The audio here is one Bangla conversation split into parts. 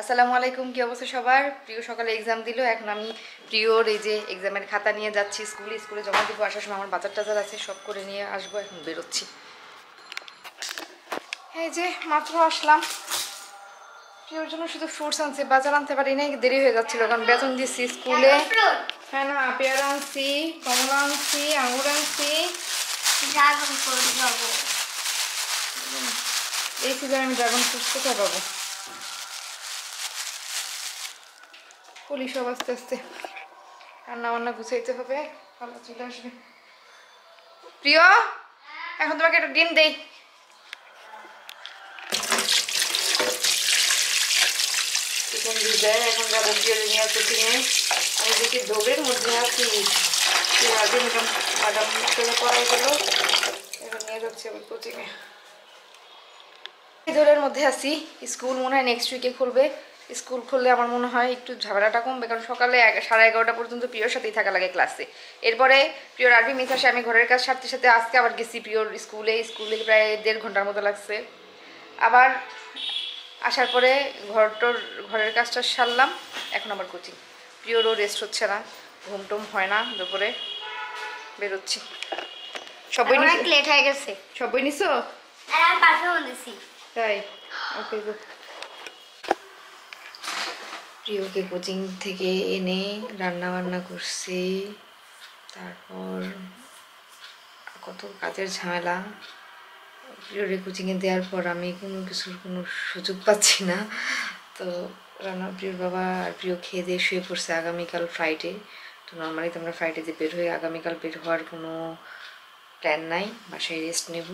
আসসালামু আলাইকুম কি অবস্থা সবার? প্রিয় সকালে এক্সাম দিল এখন আমি প্রিয়র এই যে এক্সামের খাতা নিয়ে যাচ্ছি স্কুলে স্কুলে জমা দিব আসার সময় আমার বাজার টাজার আছে সব করে নিয়ে আসব এখন বেরোচ্ছি। এই যে মাত্র আসলাম। প্রিয়র জন্য শুধু ফ্রুটস আনছে বাজার আনতে পারি নাই দেরি হয়ে যাচ্ছিল কারণ বেতন দিচ্ছি স্কুলে হ্যাঁ না পেয়ারা আনছি কমলা আনছি আঙুর আনছি। এই সিজনে আমি ড্রাগন ফ্রুট কোথায় পাবো? খুলি সব আস্তে আস্তে। রান্না বান্না গুছাইতে হবে ভালো চলে আসবে। প্রিয় এখন তোমাকে একটা ডিম দেই। চিকেন ভিজায় এখন যাব নিয়ে কুকিংয়ে আমি দেখি দৌড়ের মধ্যে আছি। আগে ম্যাডাম ম্যাডাম করে করাই গেলো এখন নিয়ে যাচ্ছি আবার কোচিংয়ে দৌড়ের মধ্যে আছি। স্কুল মনে হয় নেক্সট উইকে খুলবে। স্কুল খুললে আমার মনে হয় একটু ঝামেলাটা কমবে কারণ সকালে সাড়ে এগারোটা পর্যন্ত প্রিয়র সাথেই থাকা লাগে ক্লাসে এরপরে প্রিয়র আরবি মিস আসে আমি ঘরের কাজ সারতে সাথে আজকে আবার গেছি প্রিয়র স্কুলে স্কুলে প্রায় দেড় ঘণ্টার মতো লাগছে। আবার আসার পরে ঘরটোর ঘরের কাজটা সারলাম এখন আবার কোচিং প্রিয়রও রেস্ট হচ্ছে না ঘুম টুম হয় না দুপুরে বেরোচ্ছি। সবাই লেট হয়ে গেছে। সবাই নিছো? দিছি তাই? ওকে গুড প্রিয়কে কোচিং থেকে এনে রান্না বান্না করছি। তারপর কত কাজের ঝামেলা। প্রিয়রে কোচিংয়ে দেওয়ার পর আমি কোনো কিছুর কোনো সুযোগ পাচ্ছি না। তো রান্না, প্রিয়র বাবা আর প্রিয় খেয়ে দিয়ে শুয়ে পড়ছে আগামীকাল ফ্রাইডে তো নর্মালি তোমরা ফ্রাইডেতে বের হয়ে আগামীকাল বের হওয়ার কোনো প্ল্যান নাই। বাসায় রেস্ট নেব।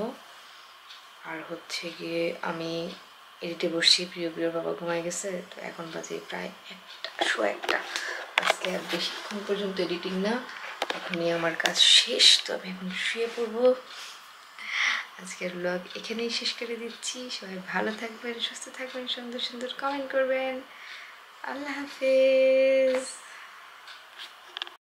আর হচ্ছে গিয়ে আমি এডিটে বসছি প্রিয় প্রিয় বাবা ঘুমায় গেছে, তো এখন বাজে প্রায় একটা শো একটা। আজকে আর বেশিক্ষণ পর্যন্ত এডিটিং না, এখনই আমার কাজ শেষ, তো আমি এখন শুয়ে পড়ব। আজকের ব্লগ এখানেই শেষ করে দিচ্ছি। সবাই ভালো থাকবেন, সুস্থ থাকবেন, সুন্দর সুন্দর কমেন্ট করবেন। আল্লাহ হাফেজ।